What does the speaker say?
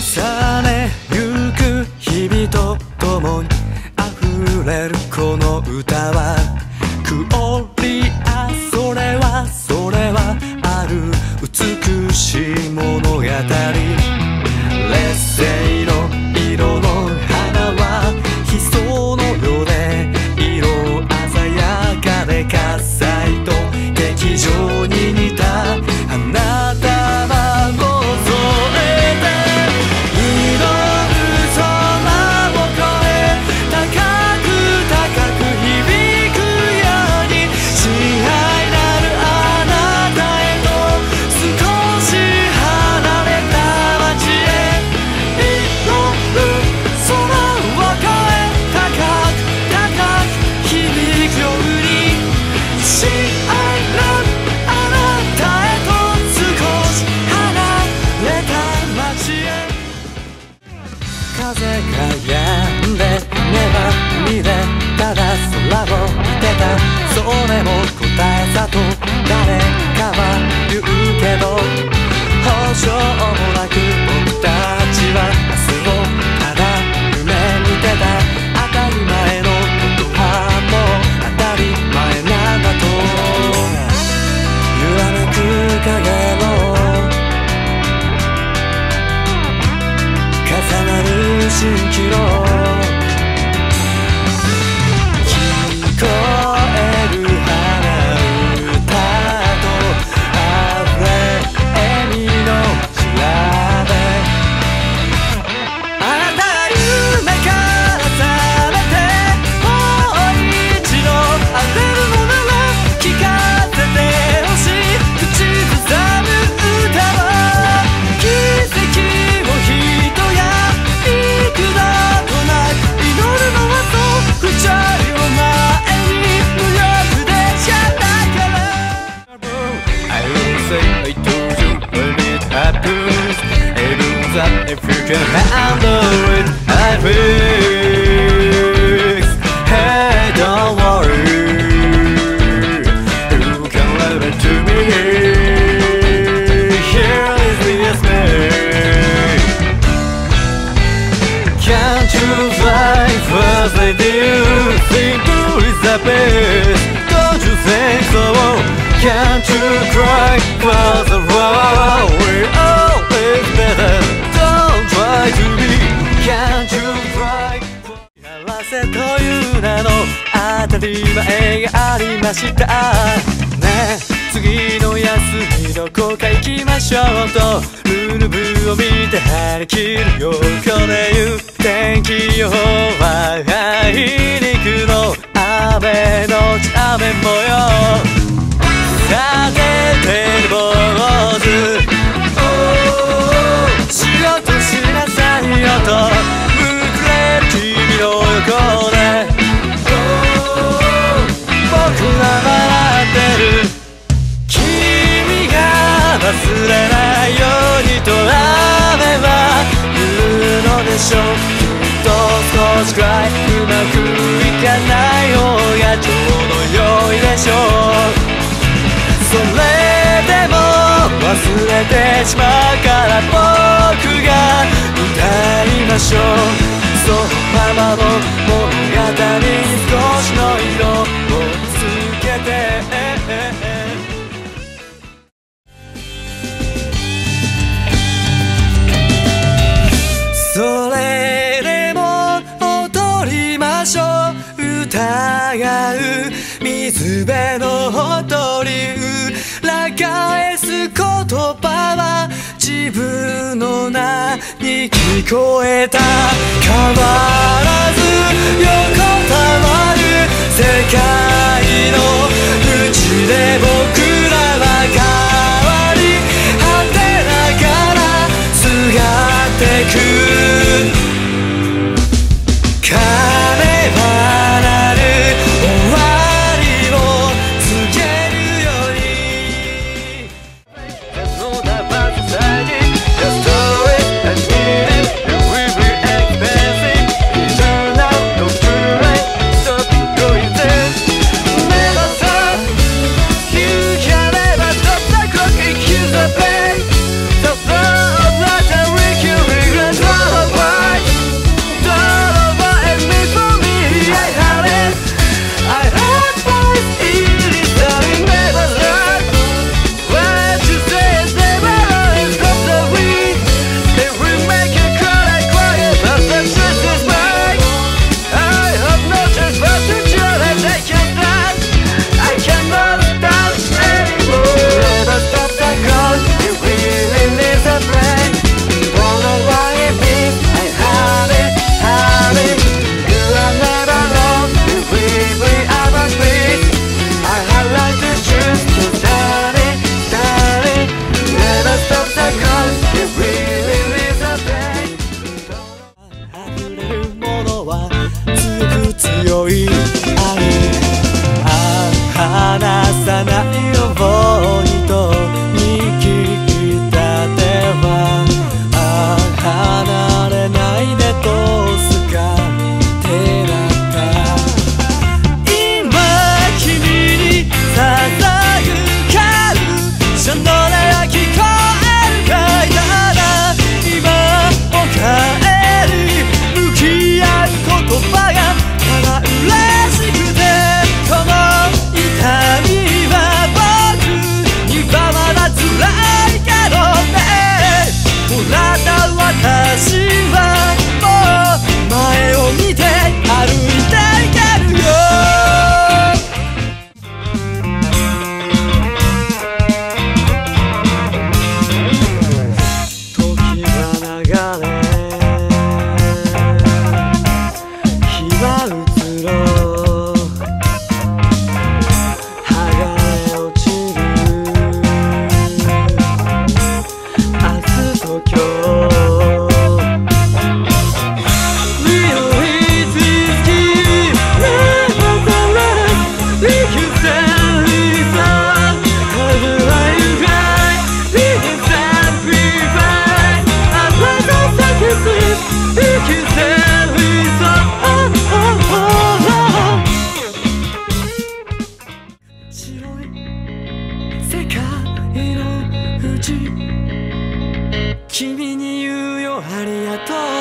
重ねゆく日々と共に溢れるこの歌はクオ風が止んで目は見れただ空を見てたそれも答えさと誰かは言うけど保証もなく僕たちはる蜃気 can handle it I fix Hey don't worry. You can leave it to me? Here is the escape Can't you fly first lady You simple is the best? Don't you think so? Can't you cry for the いう名の当たり前がありました。ねえ次の休みどこか行きましょうと。ルールブを見て張り切るよ。これ言う天気予報はあいにく少しくらいうまくいかない方がちょうど良いでしょうそれでも忘れてしまうから僕が歌いましょう。そのままの物語に少しの色。水辺のほとり裏返す言葉は自分の名に聞こえた変わらず横たわる世界のに言うよ。ありがとう。